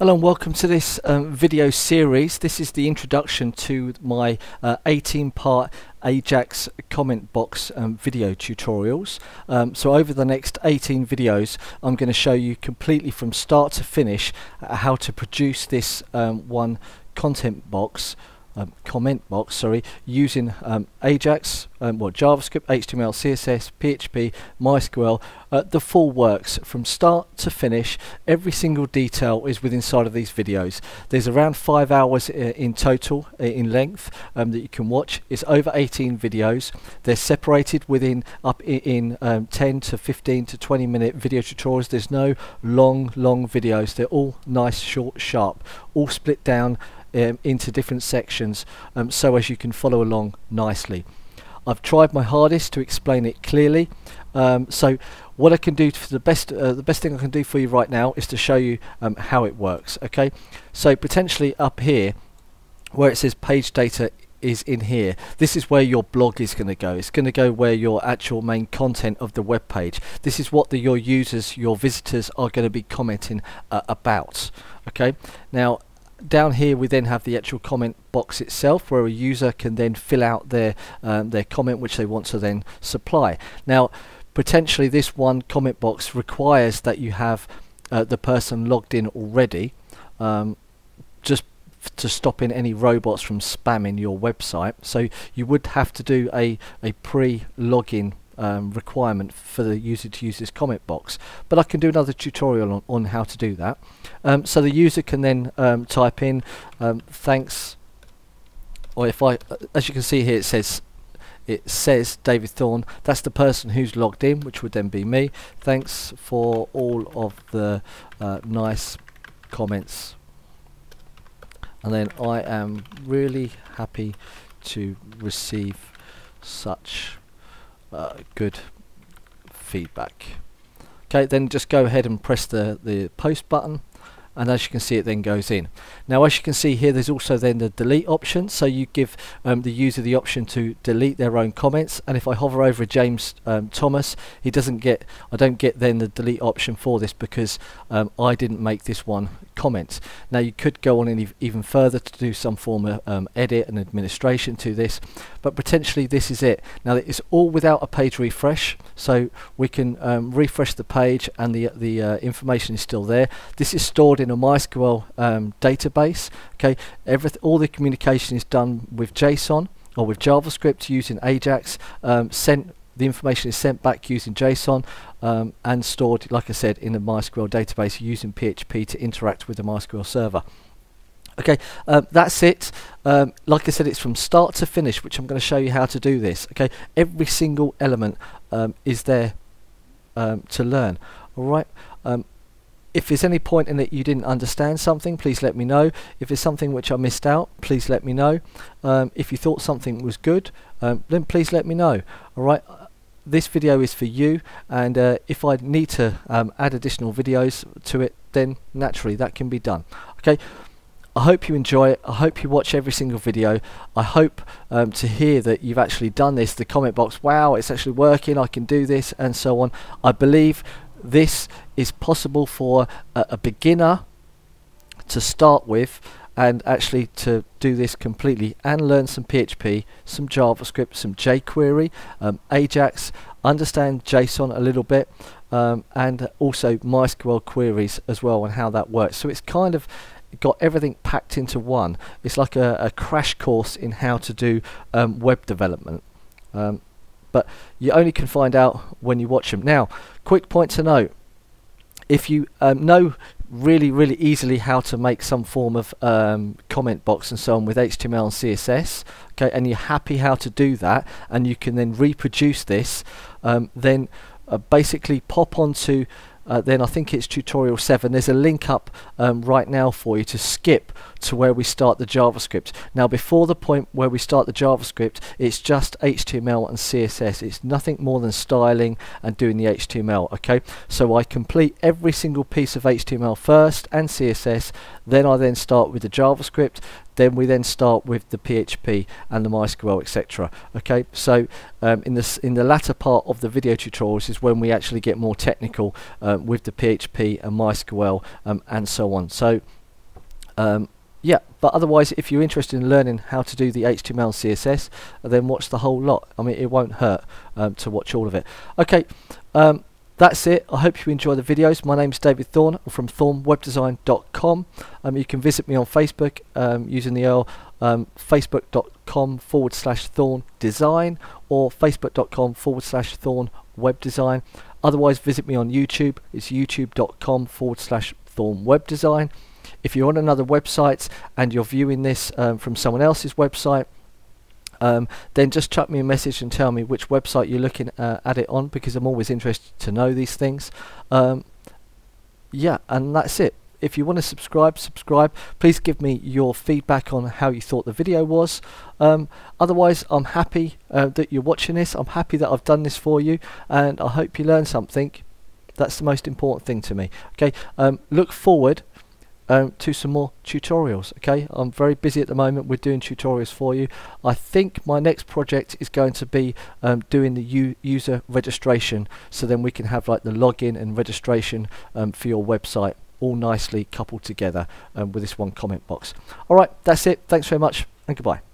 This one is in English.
Hello and welcome to this um, video series. This is the introduction to my 18-part uh, Ajax comment box um, video tutorials. Um, so over the next 18 videos I'm going to show you completely from start to finish uh, how to produce this um, one content box um, comment box, sorry, using um, Ajax, um, JavaScript, HTML, CSS, PHP, MySQL, uh, the full works from start to finish. Every single detail is within inside of these videos. There's around five hours uh, in total uh, in length um, that you can watch. It's over 18 videos. They're separated within up in, in um, 10 to 15 to 20 minute video tutorials. There's no long, long videos. They're all nice, short, sharp, all split down um, into different sections um, so as you can follow along nicely. I've tried my hardest to explain it clearly um, so what I can do for the best uh, the best thing I can do for you right now is to show you um, how it works okay? So potentially up here where it says page data is in here this is where your blog is going to go. It's going to go where your actual main content of the web page. This is what the, your users your visitors are going to be commenting uh, about okay? Now down here we then have the actual comment box itself where a user can then fill out their um, their comment which they want to then supply. Now potentially this one comment box requires that you have uh, the person logged in already um, just to stop in any robots from spamming your website. So you would have to do a, a pre-login um, requirement for the user to use this comment box. But I can do another tutorial on, on how to do that. Um, so the user can then um, type in um, thanks or if I uh, as you can see here it says it says David Thorn. That's the person who's logged in which would then be me. Thanks for all of the uh, nice comments. And then I am really happy to receive such uh, good feedback. Okay, then just go ahead and press the, the post button and as you can see it then goes in. Now as you can see here there's also then the delete option so you give um, the user the option to delete their own comments and if I hover over James um, Thomas he doesn't get I don't get then the delete option for this because um, I didn't make this one comment. Now you could go on any, even further to do some form of um, edit and administration to this but potentially this is it. Now it's all without a page refresh so we can um, refresh the page and the, the uh, information is still there. This is stored in a MySQL um, database. Okay, Everyth all the communication is done with JSON or with JavaScript using Ajax. Um, sent the information is sent back using JSON um, and stored, like I said, in the MySQL database using PHP to interact with the MySQL server. Okay, um, that's it. Um, like I said, it's from start to finish, which I'm going to show you how to do this. Okay, every single element um, is there um, to learn. All right. Um, if there's any point in it you didn't understand something, please let me know. If there's something which I missed out, please let me know. If you thought something was good, then please let me know. Alright, this video is for you, and uh, if I need to um, add additional videos to it, then naturally that can be done. Okay. I hope you enjoy it. I hope you watch every single video. I hope um, to hear that you've actually done this. The comment box, wow, it's actually working. I can do this, and so on. I believe this is possible for a, a beginner to start with and actually to do this completely and learn some PHP, some JavaScript, some jQuery, um, Ajax, understand JSON a little bit, um, and also MySQL queries as well and how that works. So it's kind of got everything packed into one. It's like a, a crash course in how to do um, web development. Um, but you only can find out when you watch them. Now, quick point to note, if you um, know really really easily how to make some form of um, comment box and so on with HTML and CSS okay? And you're happy how to do that and you can then reproduce this um, then uh, basically pop onto uh, then I think it's tutorial 7 there's a link up um, right now for you to skip to where we start the JavaScript. Now before the point where we start the JavaScript it's just HTML and CSS it's nothing more than styling and doing the HTML okay? So I complete every single piece of HTML first and CSS then I then start with the JavaScript then we then start with the PHP and the MySQL etc okay so um, in this in the latter part of the video tutorials is when we actually get more technical um, with the PHP and MySQL um, and so on so Um, yeah, but otherwise, if you're interested in learning how to do the HTML CSS, then watch the whole lot. I mean, it won't hurt um, to watch all of it. Okay, um, that's it. I hope you enjoy the videos. My name is David Thorn. I'm from thornwebdesign.com. Um, you can visit me on Facebook um, using the URL um, facebook.com forward slash thorn design or facebook.com forward slash thorn web design. Otherwise, visit me on YouTube. It's youtube.com forward slash thorn web design. If you're on another website and you're viewing this um, from someone else's website, um, then just chuck me a message and tell me which website you're looking uh, at it on because I'm always interested to know these things. Um, yeah, and that's it. If you want to subscribe, subscribe. Please give me your feedback on how you thought the video was. Um, otherwise, I'm happy uh, that you're watching this. I'm happy that I've done this for you, and I hope you learn something. That's the most important thing to me. Okay, um, look forward um, to some more tutorials okay? I'm very busy at the moment with doing tutorials for you. I think my next project is going to be um, doing the user registration. So then we can have like the login and registration um, for your website all nicely coupled together um, with this one comment box. Alright that's it. Thanks very much and goodbye